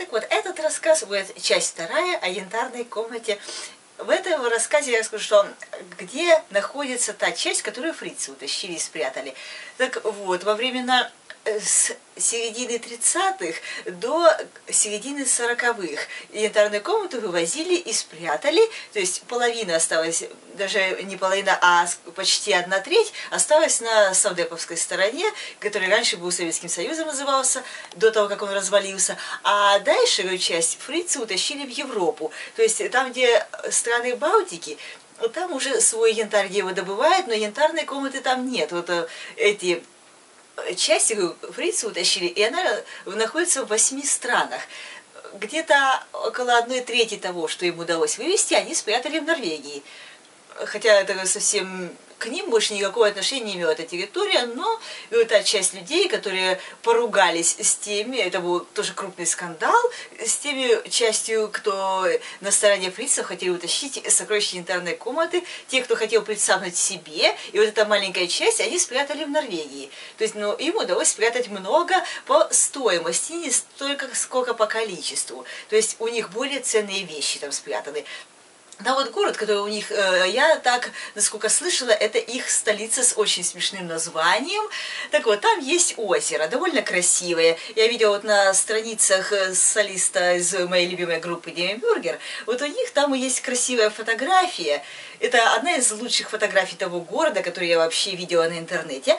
Так вот, этот рассказ будет часть вторая о янтарной комнате. В этом рассказе я скажу, что где находится та часть, которую фрицы утащили и спрятали. Так вот, во времена с середины 30-х до середины 40-х. Янтарную комнату вывозили и спрятали, то есть половина осталась, даже не половина, а почти одна треть осталась на Савдеповской стороне, который раньше был Советским Союзом назывался, до того, как он развалился. А дальше часть фрицы утащили в Европу, то есть там, где страны Балтики, там уже свой янтарь его добывают, но янтарной комнаты там нет. Вот э, эти часть фрицы утащили, и она находится в восьми странах. Где-то около одной трети того, что им удалось вывести, они спрятали в Норвегии. Хотя это совсем к ним больше никакого отношения не имела эта территория, но та часть людей, которые поругались с теми, это был тоже крупный скандал, с теми частью, кто на стороне фрицев хотели утащить сокровища янтарной комнаты, те, кто хотел представить себе, и вот эта маленькая часть они спрятали в Норвегии. То есть ну, им удалось спрятать много по стоимости, не столько, сколько по количеству. То есть у них более ценные вещи там спрятаны. Да, вот город, который у них, э, я так, насколько слышала, это их столица с очень смешным названием. Так вот, там есть озеро, довольно красивое. Я видела вот на страницах э, солиста из моей любимой группы Деми Бюргер, вот у них там есть красивая фотография. Это одна из лучших фотографий того города, которую я вообще видела на интернете.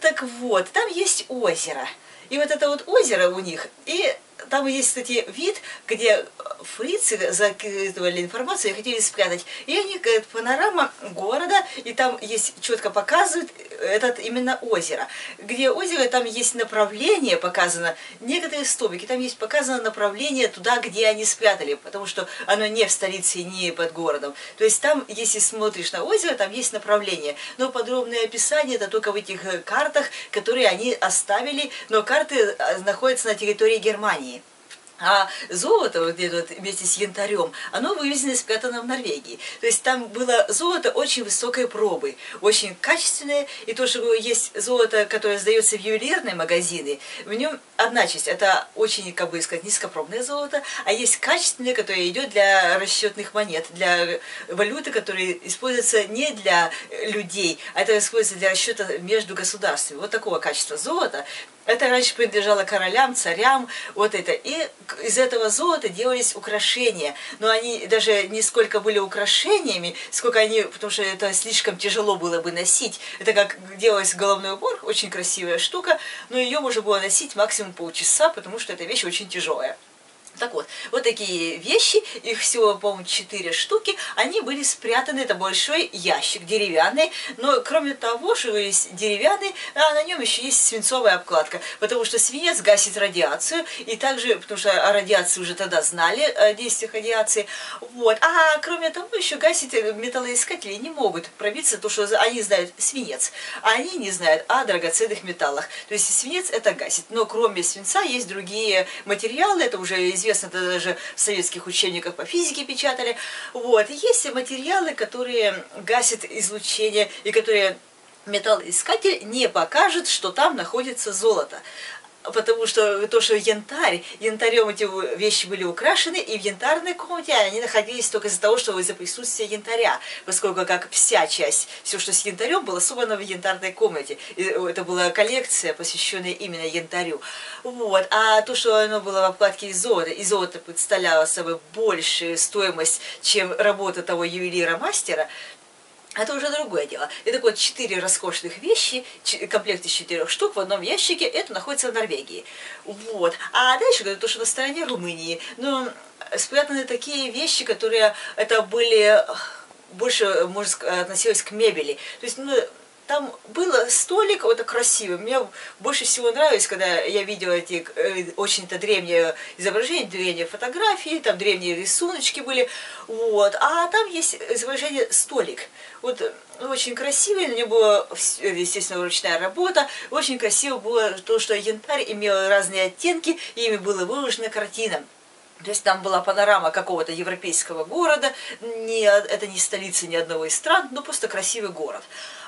Так вот, там есть озеро. И вот это вот озеро у них, и там есть, кстати, вид, где фрицы закидывали информацию и хотели спрятать. И они, говорят, панорама города, и там есть, четко показывают этот именно озеро. Где озеро, там есть направление показано, некоторые столбики, там есть показано направление туда, где они спрятали, потому что оно не в столице, не под городом. То есть там, если смотришь на озеро, там есть направление. Но подробное описание это только в этих э, картах, которые они оставили, но карты э, находятся на территории Германии. А золото, вот вот вместе с янтарем, оно вывезено и спрятано в Норвегии. То есть там было золото очень высокой пробы, очень качественное. И то, что есть золото, которое сдается в ювелирные магазины, в нем одна часть, это очень, как бы сказать, низкопробное золото, а есть качественное, которое идет для расчетных монет, для валюты, которая используется не для людей, а это используется для расчета между государствами. Вот такого качества золота. Это раньше принадлежало королям, царям, вот это. И из этого золота делались украшения. Но они даже не сколько были украшениями, сколько они, потому что это слишком тяжело было бы носить. Это как делалось головной убор, очень красивая штука, но ее можно было носить максимум полчаса, потому что эта вещь очень тяжелая. Так вот, вот такие вещи, их всего, по-моему, четыре штуки, они были спрятаны, это большой ящик деревянный, но кроме того, что есть деревянный, а на нем еще есть свинцовая обкладка, потому что свинец гасит радиацию, и также, потому что о радиации уже тогда знали, о действиях радиации, вот, а кроме того, еще гасит э, металлоискатели не могут. Пробиться, то что они знают свинец, а они не знают о драгоценных металлах, то есть свинец это гасит, но кроме свинца есть другие материалы, это уже известно, это даже в советских учебниках по физике печатали. Вот. Есть материалы, которые гасят излучение и которые металлоискатель не покажет, что там находится золото потому что то, что янтарь, янтарем эти вещи были украшены, и в янтарной комнате они находились только из-за того, что из-за присутствия янтаря, поскольку как вся часть, все, что с янтарем, было собрано в янтарной комнате. И это была коллекция, посвященная именно янтарю. Вот. А то, что оно было в обкладке из золота, и золото представляло собой большую стоимость, чем работа того ювелира-мастера, это уже другое дело. Так вот, четыре роскошных вещи, комплект из четырех штук в одном ящике, это находится в Норвегии. Вот. А дальше, то, что на стороне Румынии, ну, спрятаны такие вещи, которые это были больше, можно сказать, относилось к мебели. То есть, ну, там было столик, вот красивый. Мне больше всего нравилось, когда я видела эти э, очень-то древние изображения, древние фотографии, там древние рисуночки были. Вот. А там есть изображение столик. Вот ну, очень красивый, на нем была, естественно, ручная работа. Очень красиво было то, что янтарь имел разные оттенки, и ими было выложена картина. То есть там была панорама какого-то европейского города, не, это не столица ни одного из стран, но просто красивый город.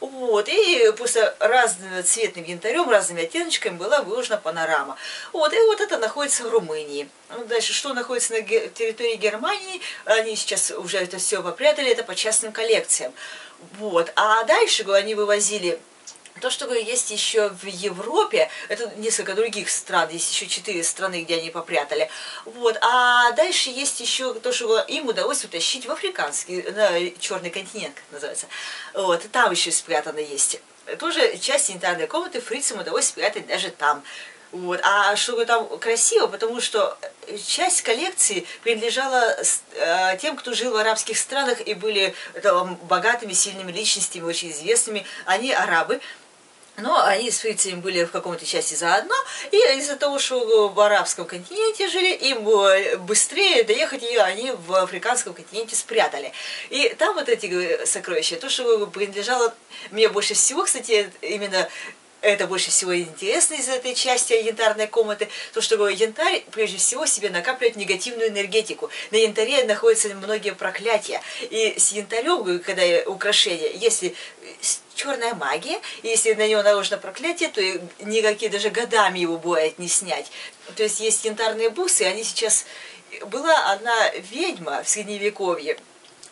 Вот, и просто разным цветным янтарем, разными оттеночками была выложена панорама. Вот, и вот это находится в Румынии. Ну, дальше, что находится на территории Германии, они сейчас уже это все попрятали, это по частным коллекциям. Вот, а дальше они вывозили то, что есть еще в Европе, это несколько других стран, есть еще четыре страны, где они попрятали. Вот. А дальше есть еще то, что им удалось утащить в африканский, на черный континент, как называется. Вот. Там еще спрятано есть. Тоже часть янтарной комнаты фрицам удалось спрятать даже там. Вот. А что там красиво, потому что часть коллекции принадлежала э, тем, кто жил в арабских странах и были там, богатыми, сильными личностями, очень известными. Они арабы. Но они с фрицами были в каком-то части заодно, и из-за того, что в арабском континенте жили, им быстрее доехать, и они в африканском континенте спрятали. И там вот эти сокровища, то, что принадлежало мне больше всего, кстати, именно это больше всего интересно из этой части янтарной комнаты, то, что янтарь прежде всего себе накапливает негативную энергетику. На янтаре находятся многие проклятия. И с янтарем, когда украшение, если черная магия, и если на него наложено проклятие, то никакие даже годами его бывает не снять. То есть есть янтарные бусы, они сейчас... Была одна ведьма в Средневековье,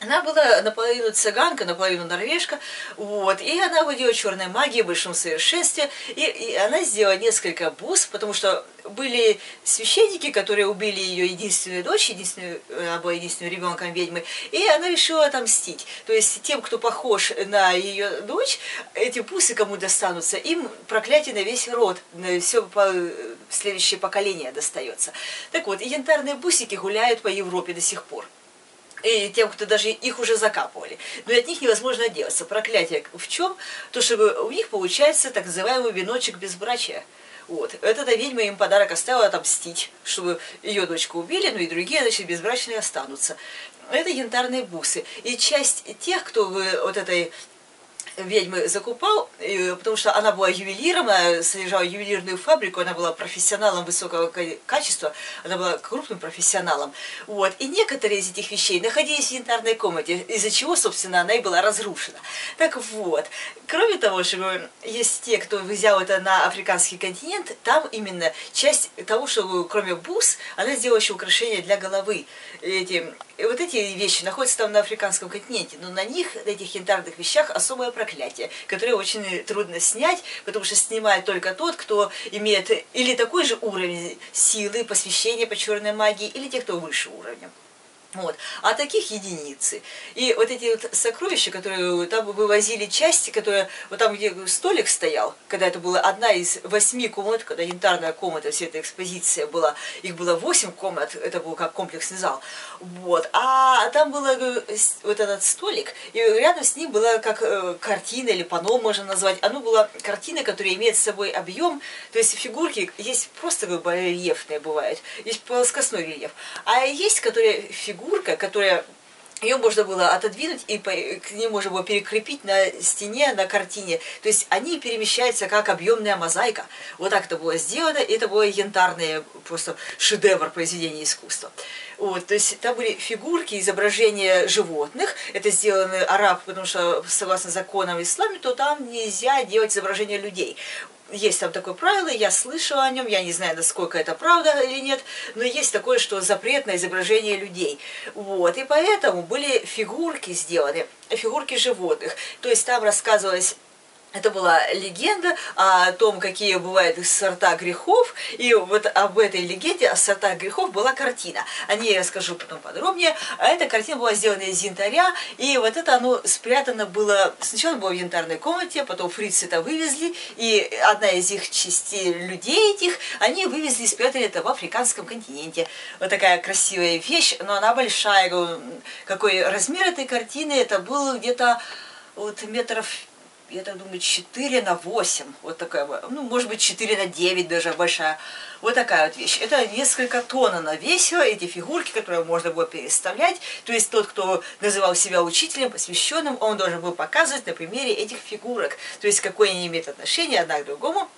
она была наполовину цыганка, наполовину норвежка, вот, и она владела черной магией в большом совершенстве, и, и она сделала несколько бус, потому что были священники, которые убили ее единственную дочь, единственную, она была единственным ребенком ведьмы, и она решила отомстить. То есть тем, кто похож на ее дочь, эти бусы кому достанутся, им проклятие на весь род, на все по, следующее поколение достается. Так вот, янтарные бусики гуляют по Европе до сих пор и тем, кто даже их уже закапывали. Но от них невозможно отделаться. Проклятие в чем? То, что у них получается так называемый веночек безбрачия. Вот. Эта ведьма им подарок оставила отомстить, чтобы ее дочку убили, но и другие, значит, безбрачные останутся. Это янтарные бусы. И часть тех, кто вот этой ведьмы закупал, потому что она была ювелиром, она содержала ювелирную фабрику, она была профессионалом высокого качества, она была крупным профессионалом. Вот. И некоторые из этих вещей находились в янтарной комнате, из-за чего, собственно, она и была разрушена. Так вот, кроме того, что есть те, кто взял это на африканский континент, там именно часть того, что кроме бус, она сделала еще украшения для головы. Эти, вот эти вещи находятся там на африканском континенте, но на них, на этих янтарных вещах, особая проклятие, которое очень трудно снять, потому что снимает только тот, кто имеет или такой же уровень силы, посвящения по черной магии, или те, кто выше уровня. Вот. А таких единицы. И вот эти вот сокровища, которые там вывозили части, которые вот там, где столик стоял, когда это была одна из восьми комнат, когда янтарная комната, вся эта экспозиция была, их было восемь комнат, это был как комплексный зал. Вот. А там был э, вот этот столик, и рядом с ним была как э, картина или панно можно назвать. Оно была картина, которая имеет с собой объем, то есть фигурки есть просто как рельефные бывают, есть плоскостной рельеф, а есть, которые фигуры фигурка, которая ее можно было отодвинуть и к ней можно было перекрепить на стене, на картине. То есть они перемещаются как объемная мозаика. Вот так это было сделано, и это было янтарное просто шедевр произведения искусства. Вот, то есть там были фигурки, изображения животных. Это сделаны араб, потому что согласно законам ислама, то там нельзя делать изображения людей есть там такое правило, я слышала о нем, я не знаю, насколько это правда или нет, но есть такое, что запрет на изображение людей. Вот, и поэтому были фигурки сделаны, фигурки животных. То есть там рассказывалось это была легенда о том, какие бывают сорта грехов, и вот об этой легенде, о сортах грехов была картина. О ней я расскажу потом подробнее. А эта картина была сделана из янтаря, и вот это оно спрятано было, сначала было в янтарной комнате, потом фрицы это вывезли, и одна из их частей, людей этих, они вывезли и спрятали это в африканском континенте. Вот такая красивая вещь, но она большая. Какой размер этой картины, это было где-то вот метров я так думаю, 4 на 8, вот такая, ну, может быть, 4 на 9 даже большая, вот такая вот вещь. Это несколько тонн она весила, эти фигурки, которые можно было переставлять, то есть тот, кто называл себя учителем, посвященным, он должен был показывать на примере этих фигурок, то есть какое они имеют отношение одна к другому,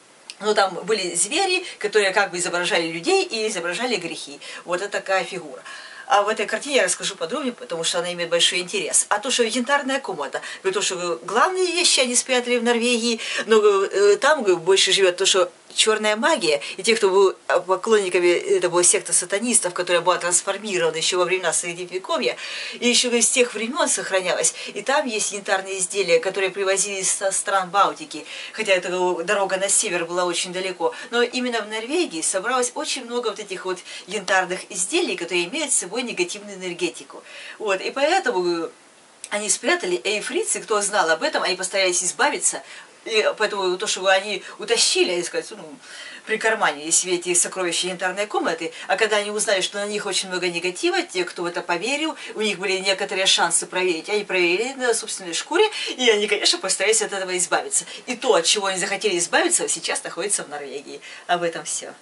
но там были звери, которые как бы изображали людей и изображали грехи. Вот это такая фигура. А в этой картине я расскажу подробнее, потому что она имеет большой интерес. А то, что янтарная комната, то, что главные вещи они спрятали в Норвегии, но э, там больше живет то, что черная магия, и те, кто был поклонниками, это была секта сатанистов, которая была трансформирована еще во времена Средневековья, и еще из тех времен сохранялась. И там есть янтарные изделия, которые привозились со стран Балтики, хотя эта дорога на север была очень далеко. Но именно в Норвегии собралось очень много вот этих вот янтарных изделий, которые имеют с собой негативную энергетику. Вот, и поэтому они спрятали, эйфрицы, кто знал об этом, они постарались избавиться и поэтому то, что они утащили, они сказать, ну, прикарманили себе эти сокровища янтарной комнаты, а когда они узнали, что на них очень много негатива, те, кто в это поверил, у них были некоторые шансы проверить, они проверили на собственной шкуре, и они, конечно, постарались от этого избавиться. И то, от чего они захотели избавиться, сейчас находится в Норвегии. Об этом все.